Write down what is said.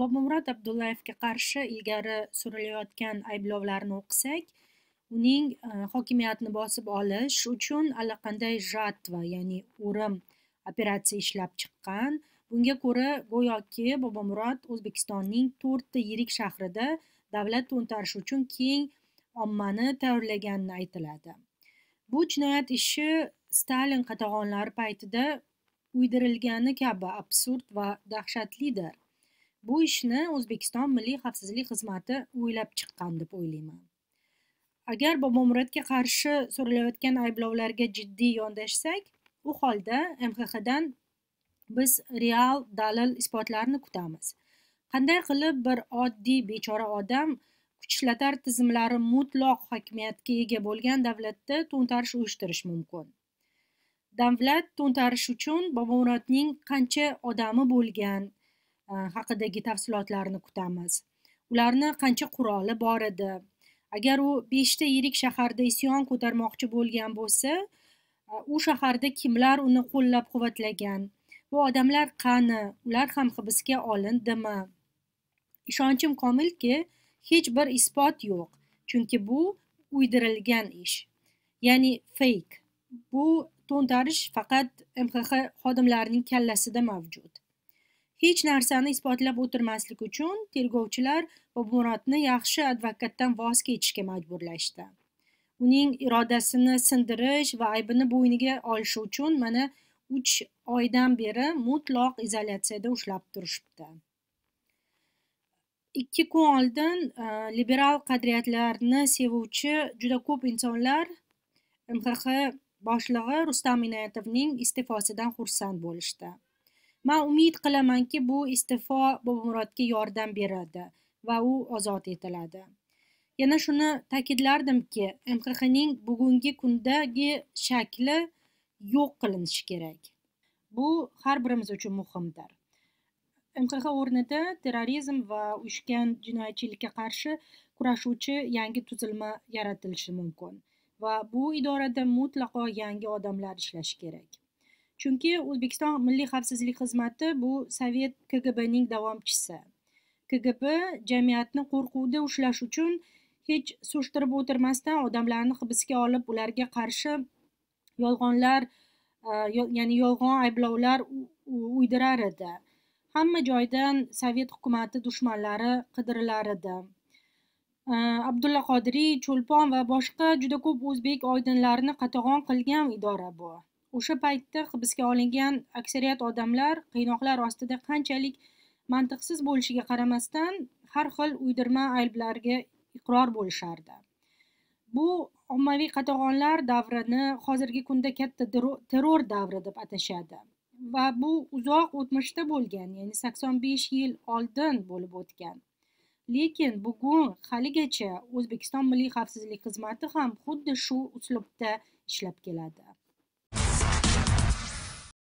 bobomurod abdullayevga qarshi ilgari surilayotgan ayblovlarni o'qisak uning e, hokimiyatni bosib olish uchun allaqanday жатва ya'ni o'rim operatsiya ishlab chiqqan. Bunga ko'ra go'yoki bobomurod o'zbekistonning to'rtta yirik shahrida davlat to'ntarishi uchun keng ommani tayyorlaganini aytiladi. Bu jinoyat ishi stalin qatag'onlari paytida uydirilgani kabi absurd va dahshatlidir. Bu ishni o'zbekiston milliy xavfsizlik xizmati o'ylab chiqqan deb o'ylayman. Agar bobomurodga qarshi so'ralayotgan ayblovlarga jiddiy yondashsak u holda mxxdan biz real dalil isbotlarni kutamiz. Qanday qilib bir oddiy bechora odam kuch ishlatar tizimlari mutloq hokimiyatga ega bo'lgan davlatda to'ntarish uyushtirish mumkin? Davlat to'ntarish uchun bobomurodning qancha odami bo'lgan Э, haqidagi tafsilotlarni kutamiz. Ularni qancha quroli bor edi? Agar u beshta yirik shaharda isyon ko'tarmoqchi bo'lgan bo'lsa e, u shaharda kimlar uni qo'llab quvvatlagan bu odamlar qani? Ular ham hibsga olindimi? Ishonchim komilki hech bir isbot yo'q chunki bu uydirilgan ish. Ya'ni feyk bu to'ntarish faqat mxx xodimlarining kallasida mavjud. Hech narsani isbotlab o'tirmaslik uchun tergovchilar bobmurodni yaxshi advokatdan voz kechishga majburlashdi. Uning irodasini sindirish va aybini bo'yniga olishi uchun mana uch oydan beri mutloq izolyatsiyada ushlab turishibdi. Ikki kun oldin e, liberal qadriyatlarni sevuvchi juda ko'p insonlar mxx boshlig'i rustam inoyatovning iste'fosidan xursand bo'lishdi. Man umid qilamanki bu iste'fo bobomurodga yordam beradi va u ozod etiladi. Yana shuni ta'kidlardimki mxxning bugungi kundagi shakli yo'q qilinishi kerak. Bu har birimiz uchun muhimdir. Mxx o'rnida terrorizm va uyushgan jinoyatchilikka qarshi kurashuvchi yangi tuzilma yaratilishi mumkin va bu idorada mutlaqo yangi odamlar ishlashi kerak. Chunki o'zbekiston milliy xavfsizlik xizmati bu sovet kgbning davomchisi. Kgb jamiyatni qo'rquvda ushlash uchun hech surishtirib o'tirmasdan odamlarni hibsga olib ularga qarshi yolg'onlar e, ya'ni yolg'on ayblovlar uydirar edi. Hamma joydan sovet hukumati dushmanlari qidirilar edi. E, Abdulla qodiriy cho'lpon va boshqa juda ko'p o'zbek oydinlarini qatag'on qilgan idora bu. O'sha paytda hibsga olingan aksariyat odamlar qiynoqlar ostida qanchalik mantiqsiz bo'lishiga qaramasdan har xil uydirma ayblarga iqror bo'lishardi. Bu ommaviy qatag'onlar davrini hozirgi kunda katta terror davri deb atashadi va bu uzoq o'tmishda bo'lgan ya'ni sakson besh yil oldin bo'lib o'tgan. Lekin bugun haligacha o'zbekiston milliy xavfsizlik xizmati ham xuddi shu uslubda ishlab keladi.